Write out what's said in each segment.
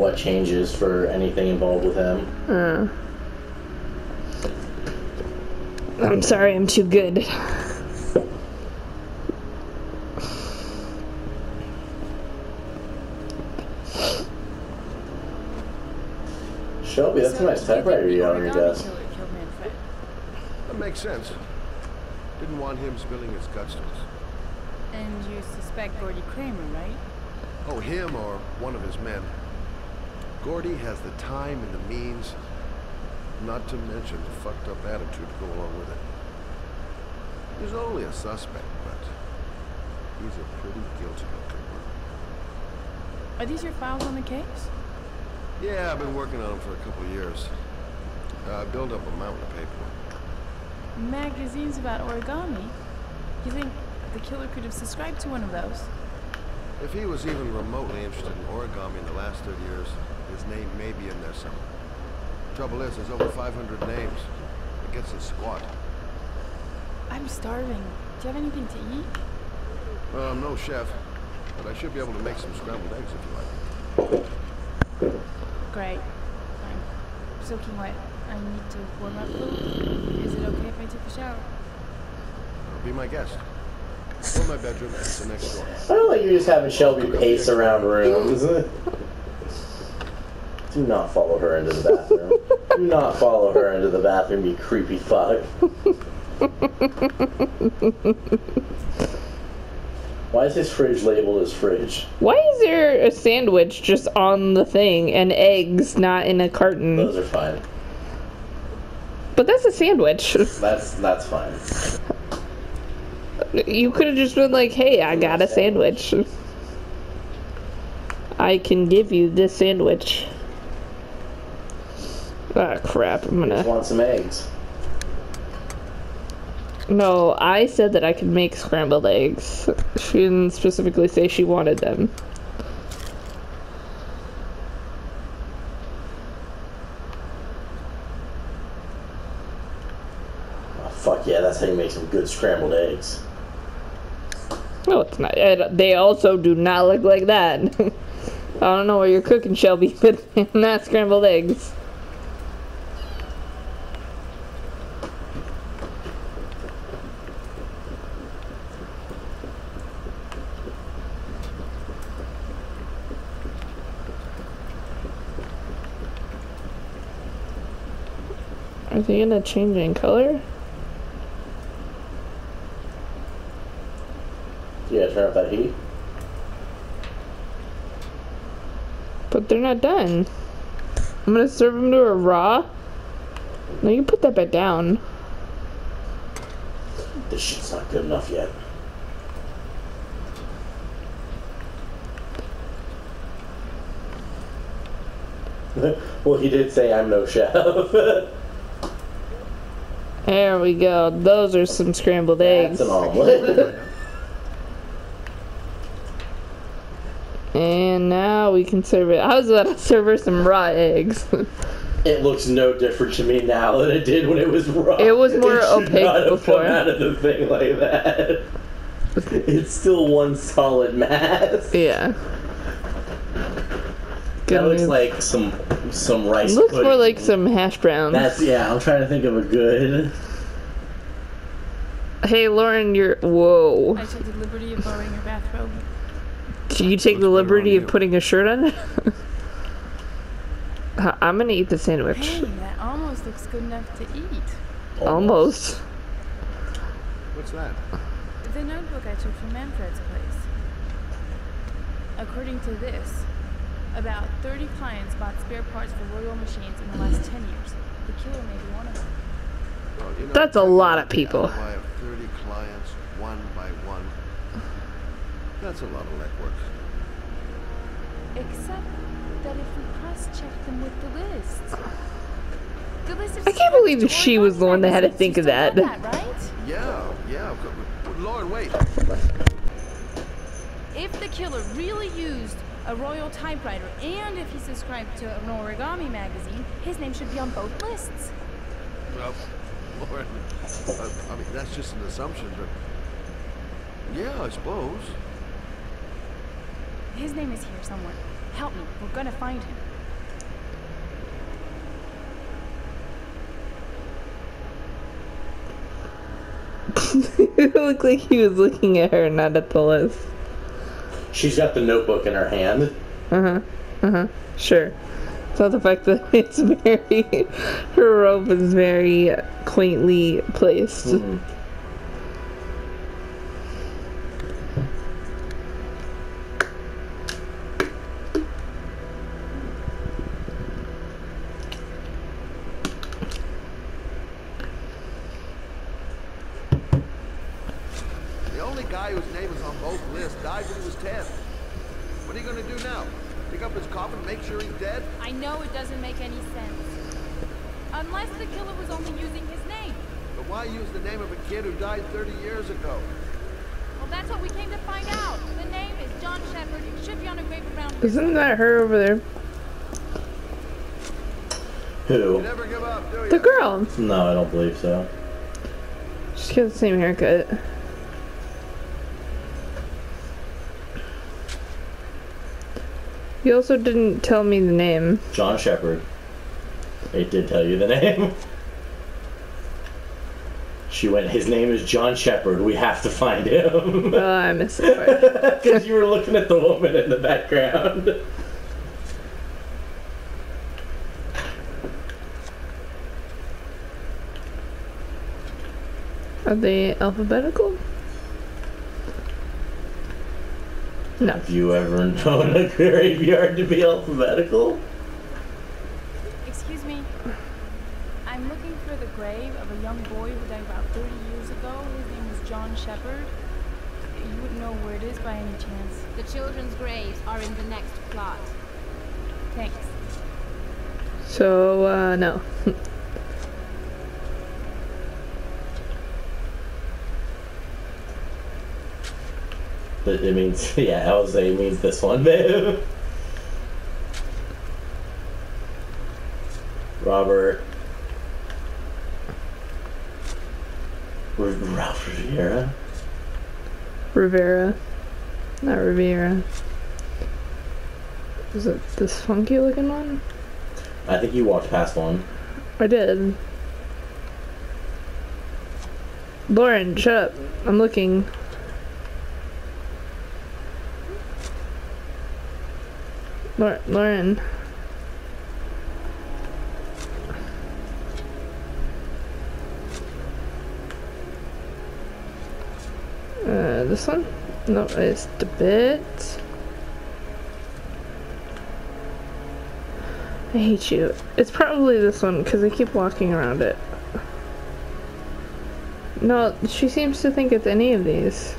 what changes for anything involved with him. Uh. I'm sorry, I'm too good. Shelby, that's a nice typewriter you got on your desk. That makes sense. Didn't want him spilling his guts to us. And you suspect Gordi Kramer, right? Oh, him or one of his men. Gordi has the time and the means, not to mention the fucked up attitude to go along with it. He's only a suspect, but he's a pretty guilty looking one. Are these your files on the case? Yeah, I've been working on them for a couple years. Uh, I built up a mountain of paperwork. Magazines about origami? You think the killer could have subscribed to one of those? If he was even remotely interested in origami in the last 30 years, his name may be in there somewhere. Trouble is, there's over 500 names. It gets us squat. I'm starving. Do you have anything to eat? Uh, I'm no chef, but I should be able to make some scrambled eggs if you like. Great. I'm soaking wet. I need to warm up a little. Is it okay if I take a shower? Be my guest. Go my bedroom. It's the next door. I don't like you just having Shelby pace around rooms. Do not follow her into the bathroom. Do not follow her into the bathroom, you creepy fuck. Why is his fridge labeled as fridge? Why is there a sandwich just on the thing and eggs not in a carton? Those are fine. But that's a sandwich. That's that's fine. You could have just been like, hey, I got a sandwich. I can give you this sandwich. Ah, crap. I'm gonna. want some eggs. No, I said that I could make scrambled eggs. She didn't specifically say she wanted them. Oh, fuck yeah, that's how you make some good scrambled eggs. No, it's not. They also do not look like that. I don't know what you're cooking, Shelby, but not scrambled eggs. Are they gonna change in color? Yeah, turn up that heat. But they're not done. I'm gonna serve them to a raw. No, you put that back down. This shit's not good enough yet. well, he did say I'm no chef. There we go. Those are some scrambled eggs. That's an omelet. And now we can serve it. I was about to Serve her some raw eggs. it looks no different to me now than it did when it was raw. It was more It opaque not have before. Come out of the thing like that. It's still one solid mass. yeah. Good That looks like some some rice. looks more like some hash browns. That's yeah. I'm trying to think of a good. Hey, Lauren, you're. Whoa. I took the liberty of borrowing your bathrobe. Did you take the liberty of putting a shirt on? I'm gonna eat the sandwich. Hey, that almost looks good enough to eat. Almost. What's that? The notebook I took from Manfred's place. According to this, about 30 clients bought spare parts for Royal machines in the last 10 years. The killer may be one of them. Well, you know, That's a lot of people. Alibi of 30 clients, one by one. That's a lot of legwork. Except that if we cross-check them with the list. The list I can't believe that she was the one that had to think of that. that, right? Yeah, yeah. but- but Lauren, wait. If the killer really used a royal typewriter and if he subscribed to an origami magazine, his name should be on both lists. Well, Lauren, uh, I mean, that's just an assumption, but... Yeah, I suppose. His name is here somewhere. Help me. We're gonna find him. it looked like he was looking at her, not at the list. She's got the notebook in her hand. Uh huh. Uh huh. Sure. So the fact that it's very, her robe is very quaintly placed. Mm. The only guy whose name is on both lists died when he was 10. What are you gonna do now? Pick up his coffin, make sure he's dead? I know it doesn't make any sense. Unless the killer was only using his name. But why use the name of a kid who died 30 years ago? Well, that's what we came to find out. The name is John Shepard. It should be on a grave around here. Isn't that her over there? You Who? never give up, do you? The girl. No, I don't believe so. She's got the same haircut. You also didn't tell me the name. John Shepard. It did tell you the name. She went, his name is John Shepard. We have to find him. Oh, I missed part. Because you were looking at the woman in the background. Are they alphabetical? No. Have you ever known a graveyard to be alphabetical? Excuse me. I'm looking for the grave of a young boy who died about 30 years ago. His name was John Shepard. You wouldn't know where it is by any chance. The children's graves are in the next plot. Thanks. So, uh, no. It means, yeah, I would say it means this one, babe. Robert. Ralph Rivera? Rivera. Not Rivera. Is it this funky looking one? I think you walked past one. I did. Lauren, shut up. I'm looking. Lauren. Uh, this one? No, it's the bit. I hate you. It's probably this one because I keep walking around it. No, she seems to think it's any of these.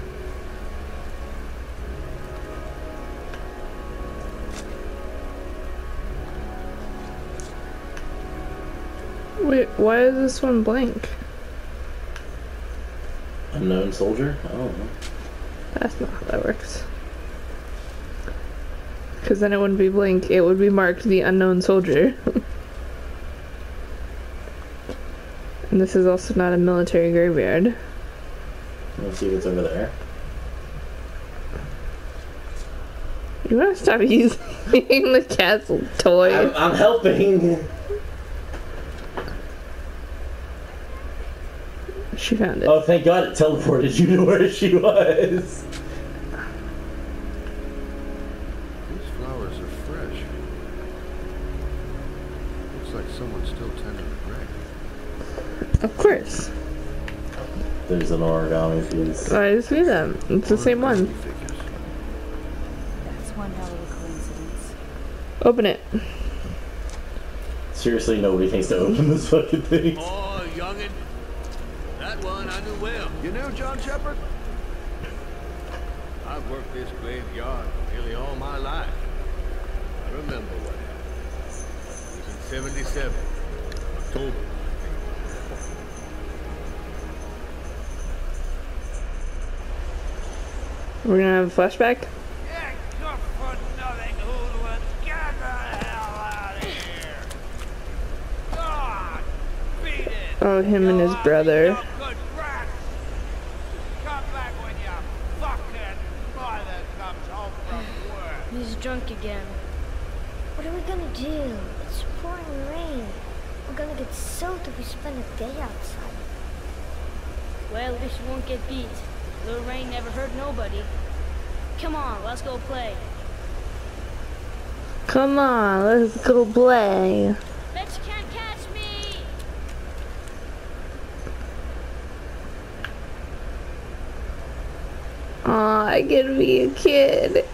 Wait, why is this one blank? Unknown soldier? I don't know. That's not how that works. Because then it wouldn't be blank, it would be marked the unknown soldier. and this is also not a military graveyard. Let's see if it's over there. You want to stop using the cat's toy? I'm, I'm helping. She found it. Oh, thank God it teleported you to where she was. These flowers are fresh. Looks like someone's still tending the grave. Of course. There's an origami piece. I see them. It's the same one. That's one hell of a coincidence. Open it. Seriously, nobody thinks to open this fucking thing. Oh, youngin'. That one I knew well. You knew John Shepard? I've worked this graveyard nearly all my life. I remember what happened. It was in 77. October. We're gonna have a flashback. Yeah, good for nothing hoodlums. Get the hell out of here. God, beat it. Oh, him and his brother. you good brat. Come back when your fucking mother comes home from work. He's drunk again. What are we gonna do? It's pouring rain. We're gonna get soaked if we spend a day outside. Well, at least you won't get beat. Little rain never hurt nobody. Come on, let's go play. Come on, let's go play. Bet you can't catch me! Aw, I get to be a kid.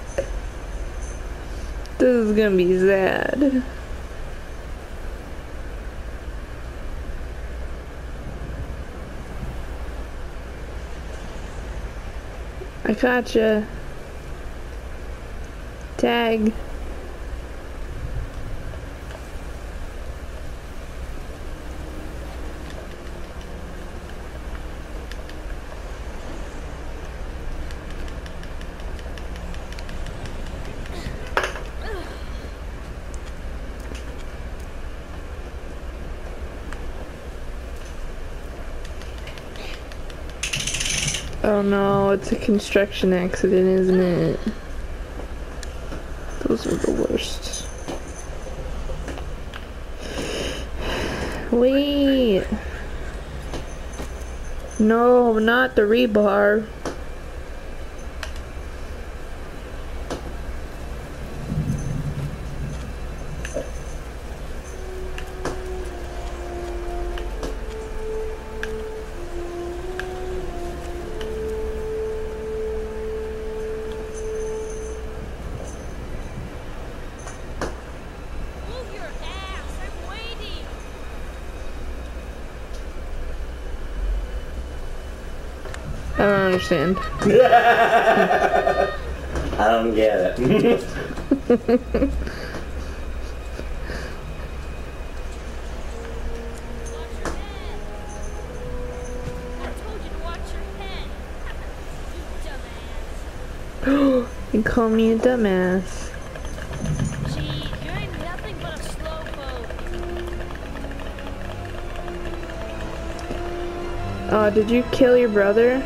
This is gonna be sad. I gotcha. Tag. Oh no, it's a construction accident, isn't it? Those are the worst. Wait. No, not the rebar. Understand. I don't get it. Watch your head! I told you to watch your head! you dumbass! You call me a dumbass. Gee, you ain't nothing but a slowpoke. Oh, did you kill your brother?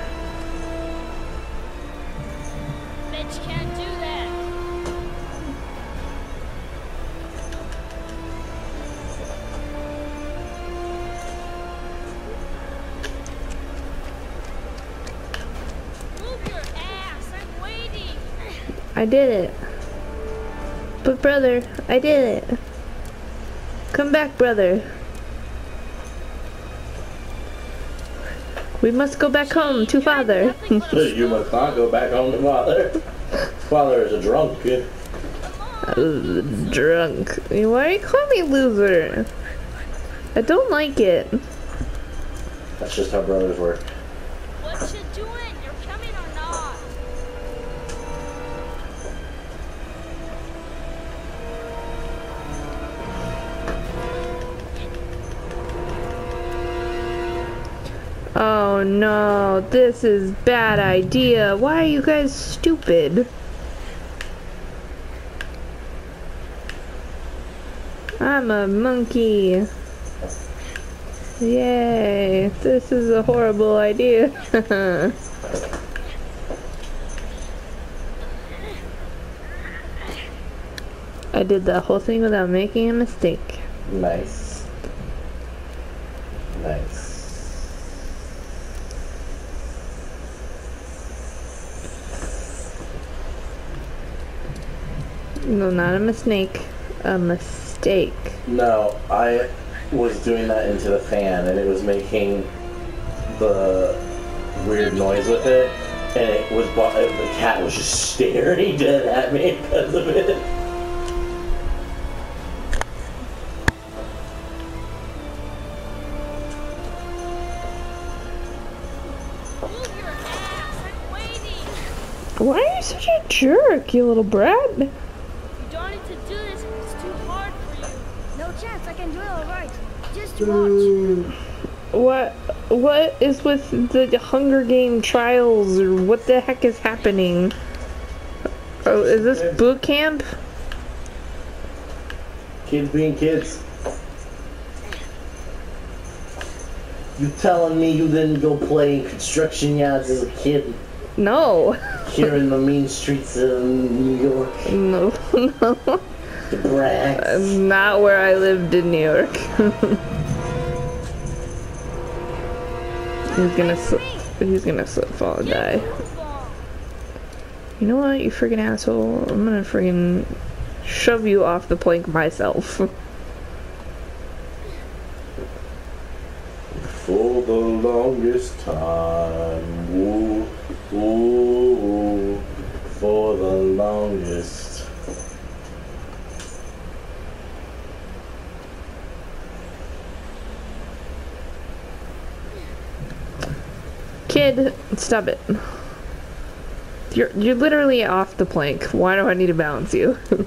I did it. But brother, I did it. Come back, brother. We must go back home to father. Nothing but a you must not go back home to father. Father is a drunk. Uh, drunk. Why are you calling me loser? I don't like it. That's just how brothers work. Oh no, this is bad idea. Why are you guys stupid? I'm a monkey. Yay, this is a horrible idea. I did the whole thing without making a mistake. Nice. Nice. No, not a mistake. A mistake. No, I was doing that into the fan and it was making the weird noise with it. And it was, bo- the cat was just staring dead at me because of it. Move your ass! I'm waiting! Why are you such a jerk, you little brat? Watch. What what is with the Hunger Game trials or what the heck is happening? Oh, is this boot camp? Kids being kids. You telling me you didn't go play in construction yards as a kid No. here in the mean streets of New York? No, no. The Bronx. Not where I lived in New York. he's gonna slip. He's gonna slip, fall, and die. You know what, you freaking asshole? I'm gonna freaking shove you off the plank myself. For the longest time, woo, for the longest. Kid, stop it. You're you're literally off the plank. Why do I need to balance you? Come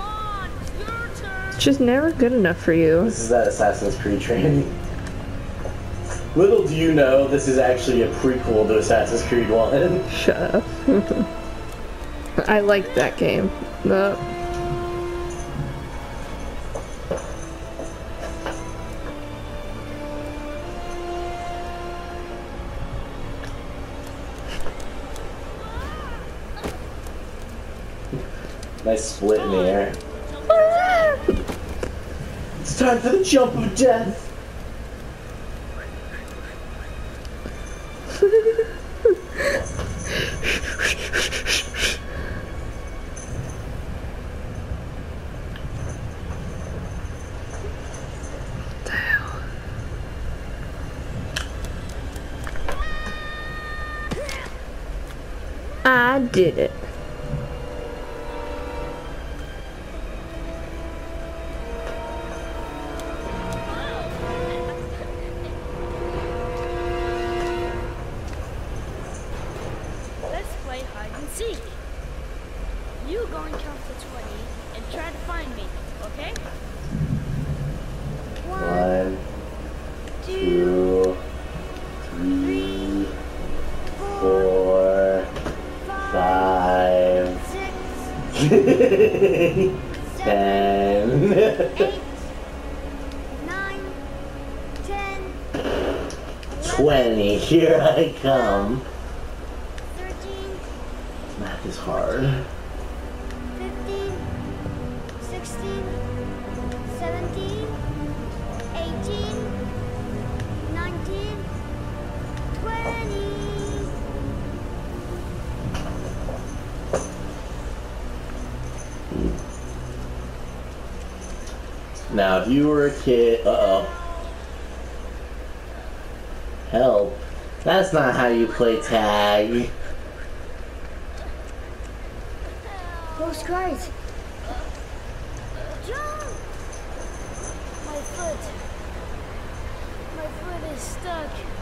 on, it's your turn. it's just never good enough for you. This is that Assassin's Creed training. Little do you know, this is actually a prequel to Assassin's Creed 1. Shut up. I like that game. No. Split in the air. It's time for the jump of death. Ten. eight, nine, ten, 20. Here I come. thirteen, Math is hard. Now, if you were a kid, uh oh. Help. That's not how you play tag. Those guards. John! My foot. My foot is stuck.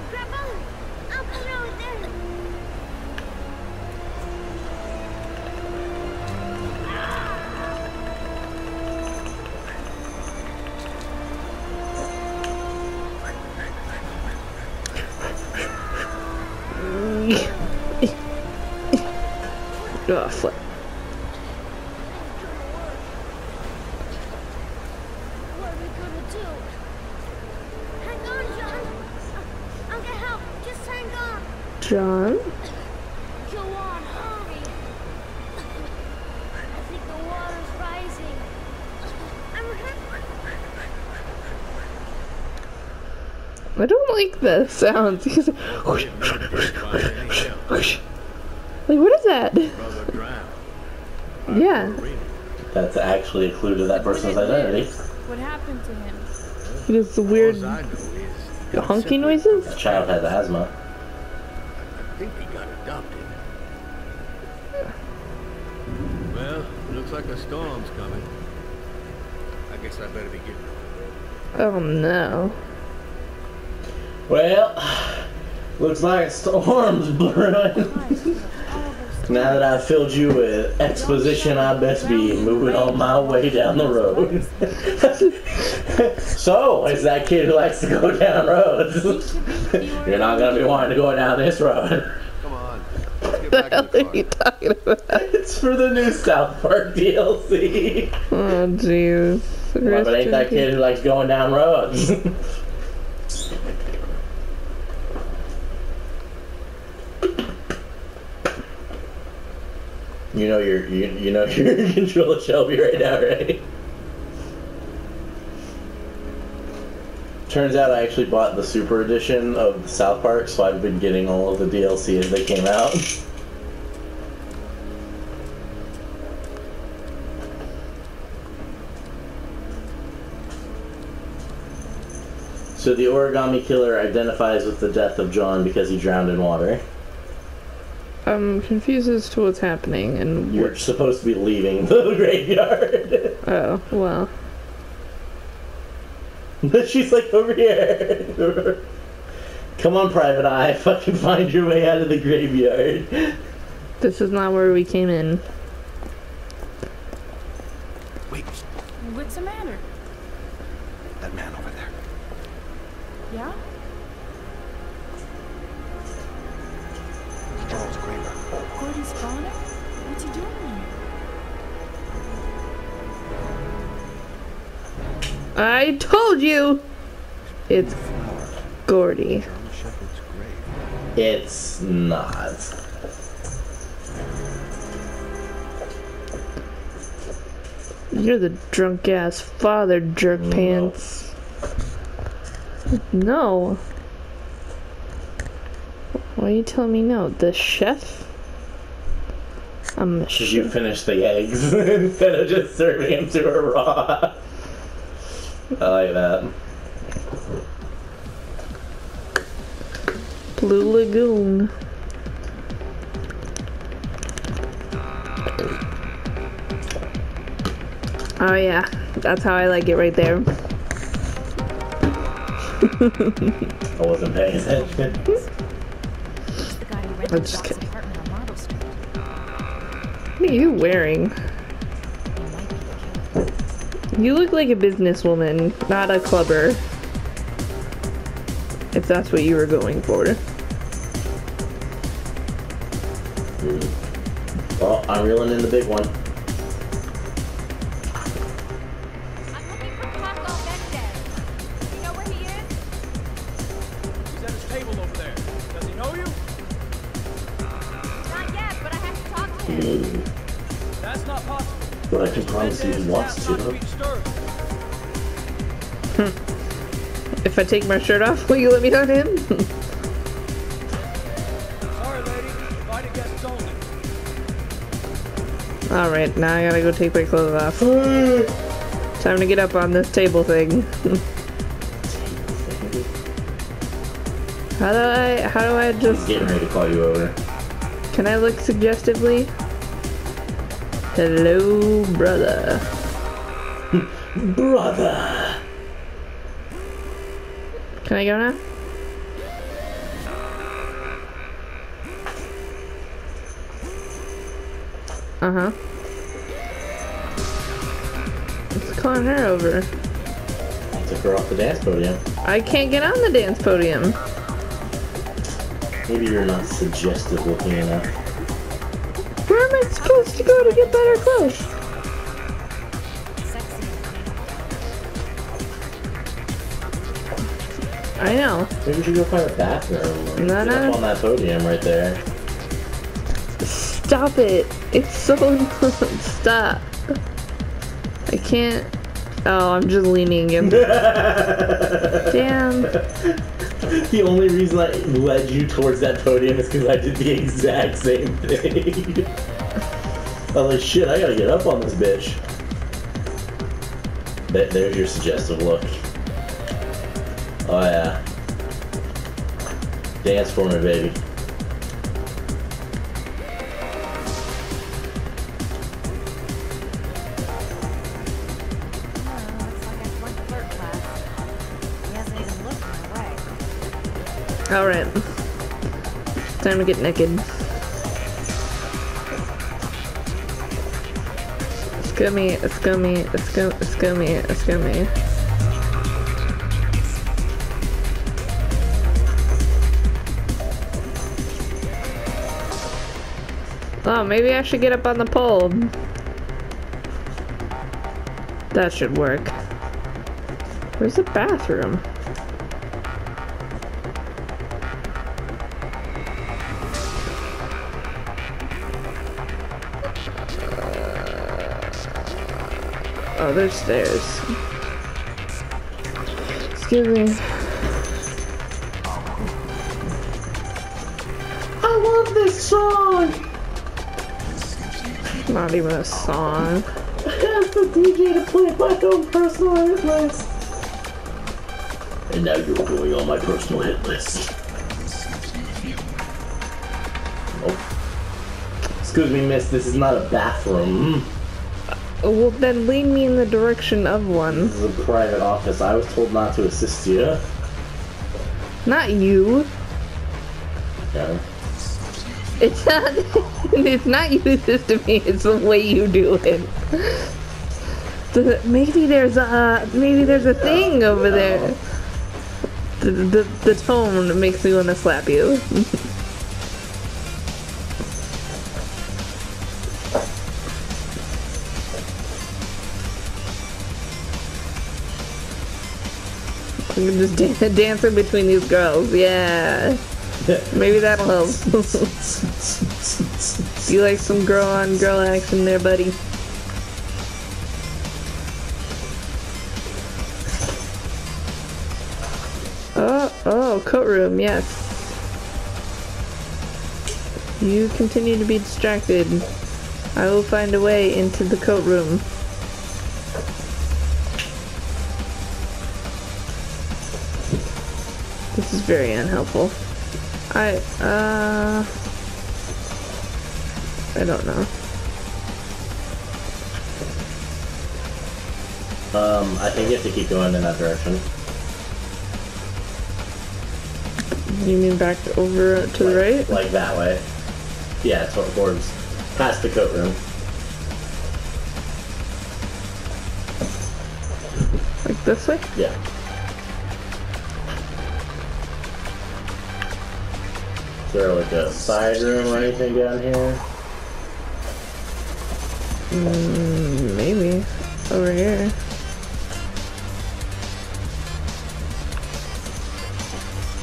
John? Go on, hurry. I think the water's rising. I'm. I don't like the sounds. Like, Didn't find any help. Like, what is that? Yeah. That's actually a clue to that person's identity. What happened to him? He does the weird All I know is he got honky noises? The child has asthma. Like a storm's coming. I guess I better be getting Oh no. Well, looks like a storm's brewing. now that I've filled you with exposition, I best be moving on my way down the road. so, it's that kid who likes to go down roads. You're not gonna be wanting to go down this road. Come on. Let's get What back the in hell the are you talking about? It's for the new South Park DLC. Oh jeez. But ain't that kid who likes going down roads. You know you're you, you know you're in control of Shelby right now, right? Turns out I actually bought the super edition of South Park, so I've been getting all of the DLC as they came out. So the origami killer identifies with the death of John because he drowned in water. Um, I'm confused as to what's happening and You're what. supposed to be leaving the graveyard. Oh, well. She's like over here. Come on, Private Eye, fucking find your way out of the graveyard. This is not where we came in. I told you! It's Gordi. John Shepard's grave. It's not. You're the drunk ass father, jerk No. pants. No. Why are you telling me no? The chef? I'm a Should you finish the eggs instead of just serving them to her raw? I like that. Blue Lagoon. Oh yeah, that's how I like it right there. I wasn't paying attention. The guy who rented I'm just kidding. apartment on Marble Street. What are you wearing? You look like a businesswoman, not a clubber. If that's what you were going for. Hmm. Well, I'm reeling in the big one. If I take my shirt off, will you let me to him? Sorry, lady. Invited guests only. Alright, now I gotta go take my clothes off. Time to get up on this table thing. how do I, how do I just, Getting ready to call you over. can I look suggestively? Hello, brother. Brother! Can I go now? Uh-huh. Let's her over. Took her off the dance podium. I can't get on the dance podium. Maybe you're not suggestive looking enough. Where am I supposed to go to get better clothes? I know. Maybe we should go find a bathroom. No, Get no. up on that podium right there. Stop it. It's so stop. I can't. Oh, I'm just leaning in. Damn. The only reason I led you towards that podium is because I did the exact same thing. I was like, shit, I gotta get up on this bitch. There's your suggestive look. Oh yeah. Dance for me, baby. Alright. Time to get naked. Scummy, scummy, scum, scummy, scummy. Oh, maybe I should get up on the pole. That should work. Where's the bathroom? Uh, oh, there's stairs. Excuse me. I love this song! Not even a song. I asked the DJ to play my own personal hit list. And now you're going on my personal hit list. Oh. Excuse me, miss, this is not a bathroom. Uh, well, then lead me in the direction of one. This is a private office. I was told not to assist you. Not you. Okay. It's not. it's not you me. It's the way you do it. The, maybe there's a maybe there's a thing over there. The, the, the tone makes me want to slap you. I'm just dan- dancing between these girls. Yeah. Maybe that'll help. you like some girl on girl action there, buddy? Oh, oh, coat room, yes. You continue to be distracted. I will find a way into the coat room. This is very unhelpful. I, uh... I don't know. Um, I think you have to keep going in that direction. You mean back over to the right? Like that way. Yeah, it's towards past the coat room. Like this way? Yeah. There like a side room or anything down here? Mm, maybe. Over here.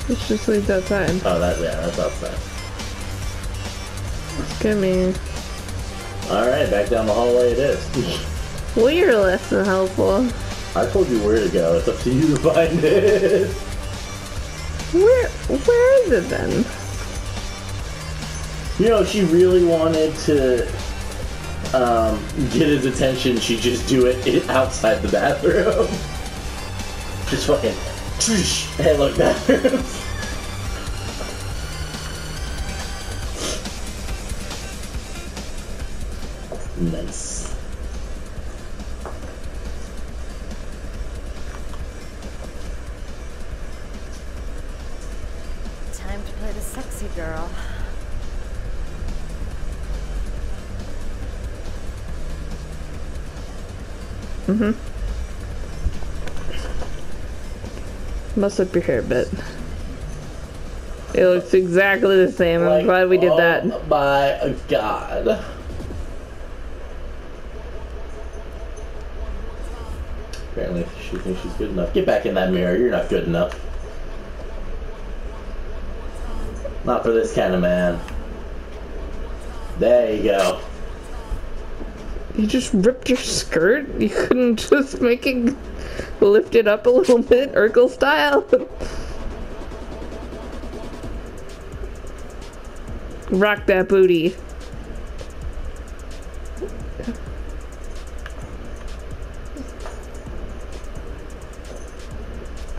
Let's just leave that side. Oh, that yeah, that's outside. Give me. All right, back down the hallway it is. Well, you're less than helpful. I told you where to go. It's up to you to find it. Where, where is it then? You know, she really wanted to um, get his attention, she'd just do it outside the bathroom. Just fucking, hey, look, bathroom. nice. Mm-hmm. Must up your hair a bit. It looks exactly the same. I'm Like, glad we did oh that. My God. Apparently, she thinks she's good enough. Get back in that mirror. You're not good enough. Not for this kind of man. There you go. You just ripped your skirt? You couldn't just make it lift it up a little bit, Urkel style? Rock that booty.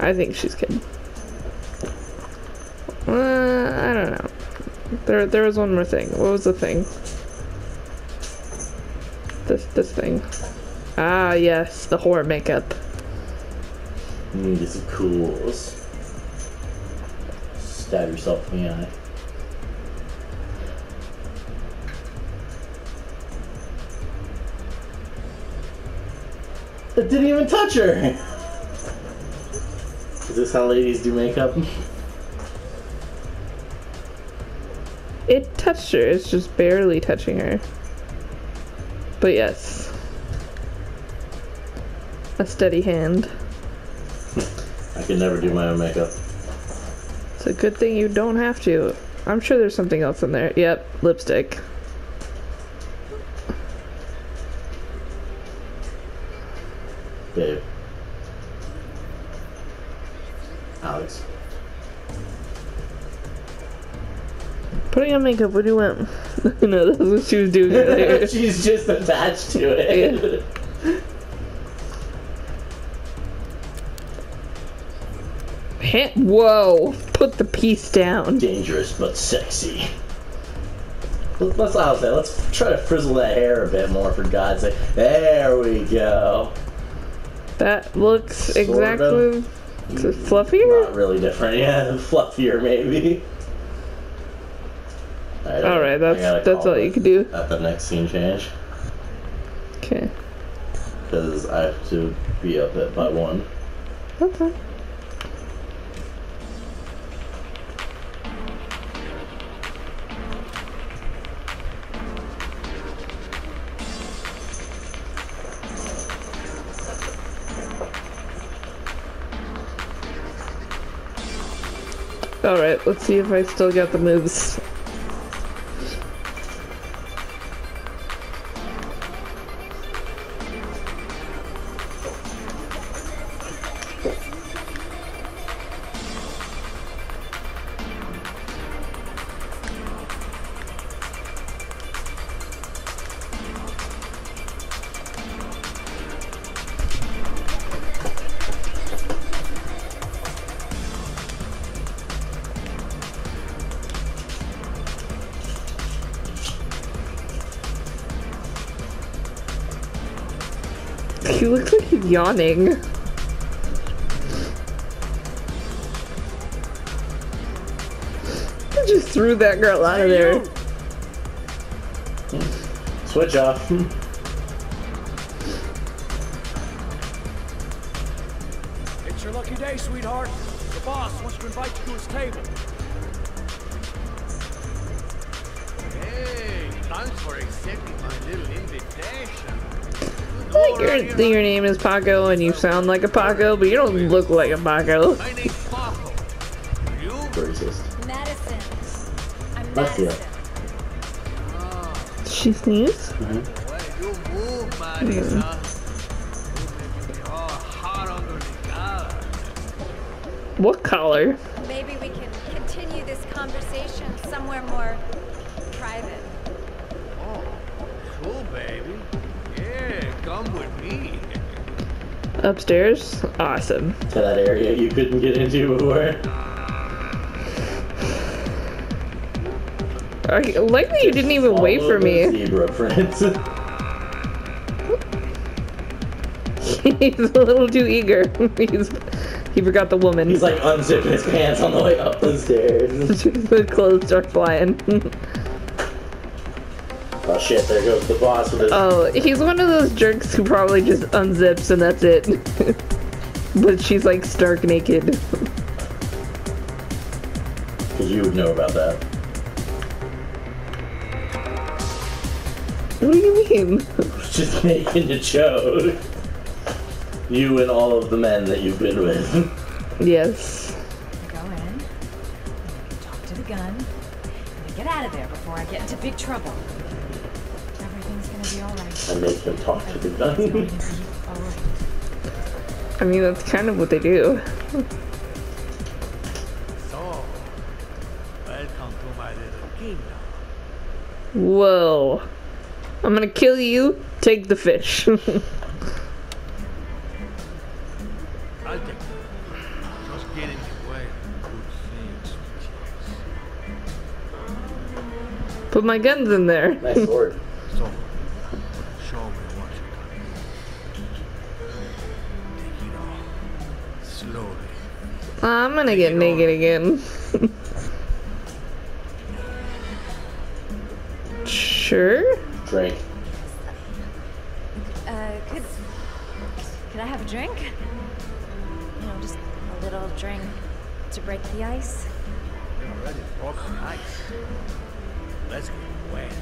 I think she's kidding. Uh, I don't know. There, there was one more thing. What was the thing? This, this thing. Ah, yes, the horror makeup. You get some cools. Stab yourself in the eye. It didn't even touch her! Is this how ladies do makeup? It touched her. It's just barely touching her. But yes. A steady hand. I can never do my own makeup. It's a good thing you don't have to. I'm sure there's something else in there. Yep, lipstick. Babe. Alex. Putting on makeup, what do you want? no, that's what she was doing earlier. She's just attached to it. Hit. Whoa. Put the piece down. Dangerous but sexy. Let's, let's, I'll say, let's try to frizzle that hair a bit more for God's sake. There we go. That looks Sort exactly of. fluffier. Not really different, yeah. Fluffier, maybe. Alright, All right, I that's all you can do. At the next scene change. Okay. Because I have to be up at by one. Okay. All right, let's see if I still got the moves. Yawning. I just threw that girl out of there. Switch off. It's your lucky day, sweetheart. The boss wants to invite you to his table. Hey, thanks for accepting my little invitation. Like your, your name is Paco and you sound like a Paco, but you don't look like a Paco. My name's Paco. You? Racist. Madison. I'm Madison. she sneeze? Mm-hmm. Well, you move, Marisa. Hmm. You make me all hot under the collar. What color? Maybe we can continue this conversation somewhere more Upstairs? Awesome. To that area you couldn't get into before. I like you didn't even wait for me. Zebra prints. He's a little too eager. He's, he forgot the woman. He's like unzipping his pants on the way up the stairs. the clothes start flying. Oh shit, there goes the boss with his oh, he's one of those jerks who probably just unzips and that's it. but she's like stark naked. Because you would know about that. What do you mean? Just making a joke. You and all of the men that you've been with. Yes. Go in, talk to the gun, and get out of there before I get into big trouble. I make them talk to the gun. to be alright. I mean, that's kind of what they do. So, welcome to my little kingdom. Whoa. I'm gonna kill you. Take the fish. I'll take it. Just get in the way good things. Put my guns in there. Nice sword. I'm gonna get naked again. sure. Drink. Uh, could could I have a drink? You know, just a little drink to break the ice. You're already broken ice. Let's get wet.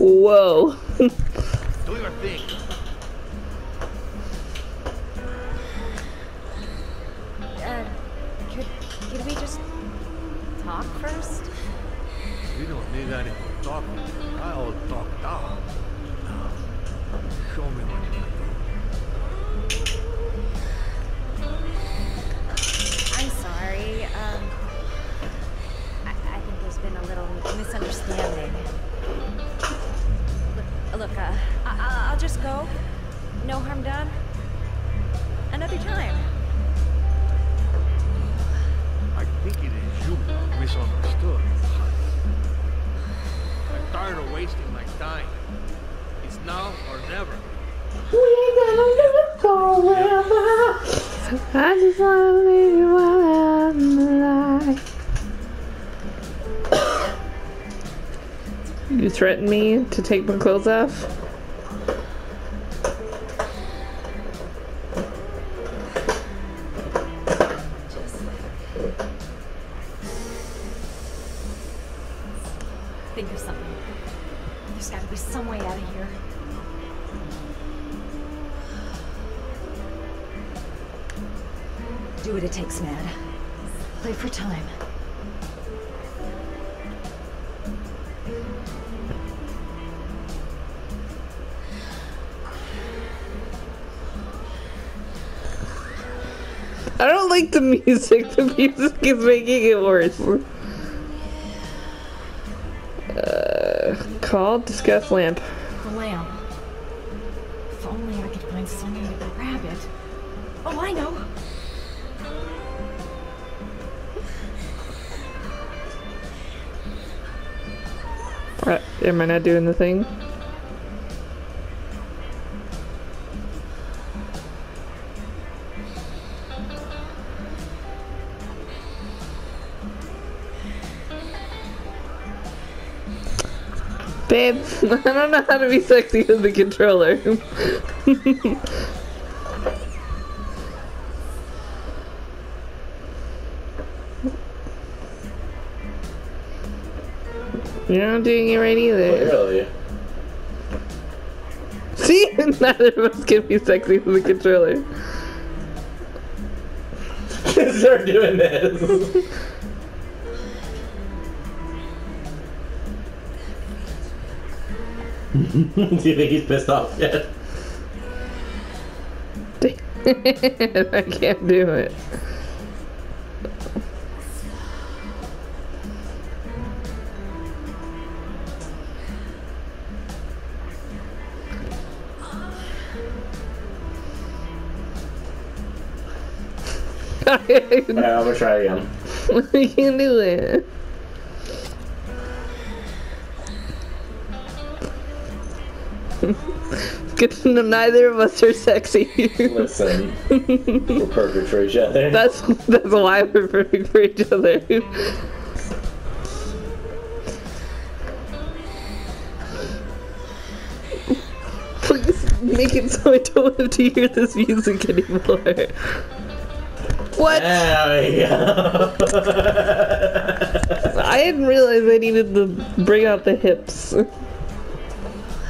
Whoa. Do your thing. Me to take my clothes off? Think of something. There's gotta be some way out of here. Do what it takes, man. Play for time. Like the music. The music is making it worse. Uh, call, discuss lamp. The lamp. If only I could find some way to grab it. Oh, I know. Uh, am I not doing the thing? Babe, I don't know how to be sexy with the controller. You're not doing it right either. Oh, Clearly. See? Neither of us can be sexy with the controller. Start doing this. Do you think he's pissed off yet? I can't do it. Alright, I'm gonna try again. we can do it. neither of us are sexy. Listen, we're perfect for each other. that's that's why we're perfect for each other. Please make it so I don't have to hear this music anymore. What? There we go. I didn't realize I needed to bring out the hips.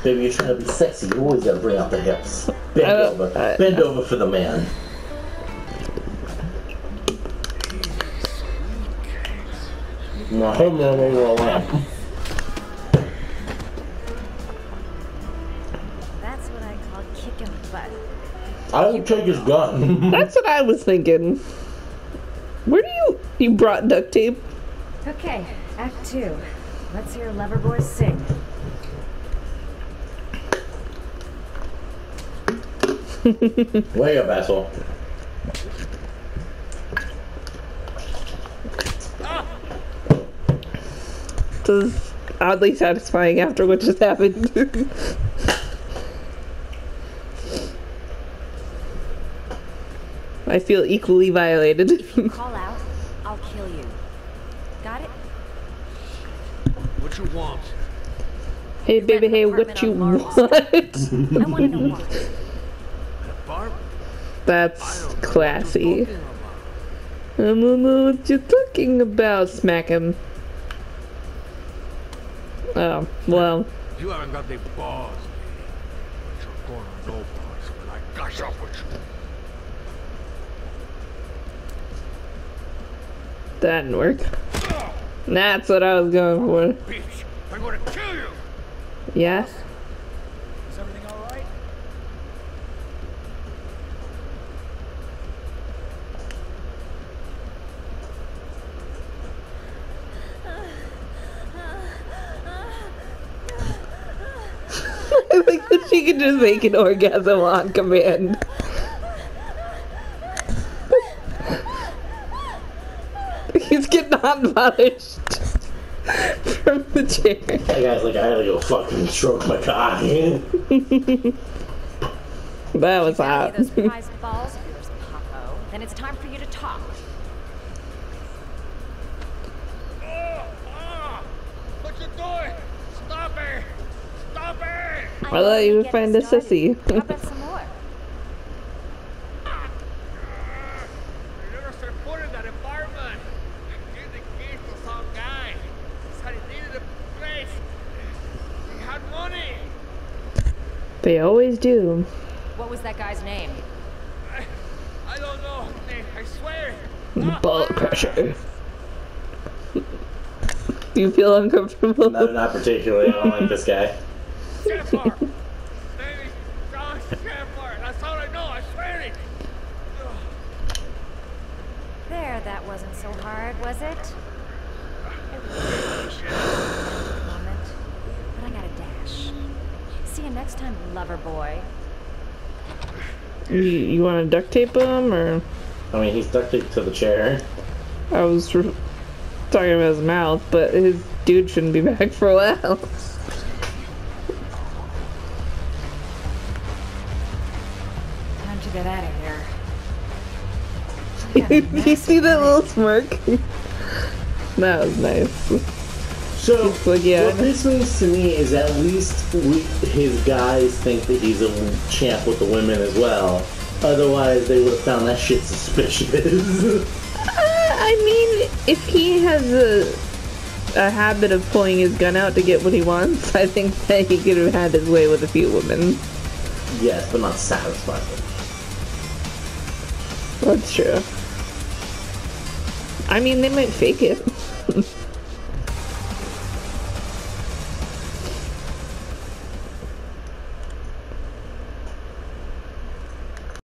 Baby, you're trying to be sexy. You always gotta bring out the hips. Bend I over. I- Bend over for the man. No, him man ain't gonna lamp. That's what I call kicking butt. I will take his gun. That's what I was thinking. Where do you you brought duct tape? Okay, Act Two. Let's hear Loverboy sing. Way up, asshole. This is oddly satisfying after what just happened. I feel equally violated. Call out, I'll kill you. Got it? What you want? hey baby, hey, what you want? I want to know why. That's classy. I don't know what you're talking about. Smack him. Oh, well. You haven't got the balls. But you're gonna know boys when I gush up with you. That didn't work. That's what I was going for. Bitch, I'm gonna kill you! Yeah? can just make an orgasm on command. He's getting unpolished from the chair. That guy's like, I gotta go fucking stroke my cock. that was hot. Those balls. Then it's time for needed a place. He had money. They always do. What was that guy's name? I, I don't know. I swear. Blood pressure. Do you feel uncomfortable? no, not particularly. I don't like this guy. Sheppard. Name is John That's all I know. I swear it. There, that wasn't so hard, was it? It was a moment, but I got a dash. See you next time, lover boy. You, you want to duct tape him, or I mean, he's duct taped to the chair. I was r- talking about his mouth, but his dude shouldn't be back for a while. you see that little smirk? that was nice. So, like, yeah. what this means to me is at least we, his guys think that he's a champ with the women as well. Otherwise, they would have found that shit suspicious. Uh, I mean, if he has a a habit of pulling his gun out to get what he wants, I think that he could have had his way with a few women. yes, but not satisfied. That's true. I mean, they might fake it.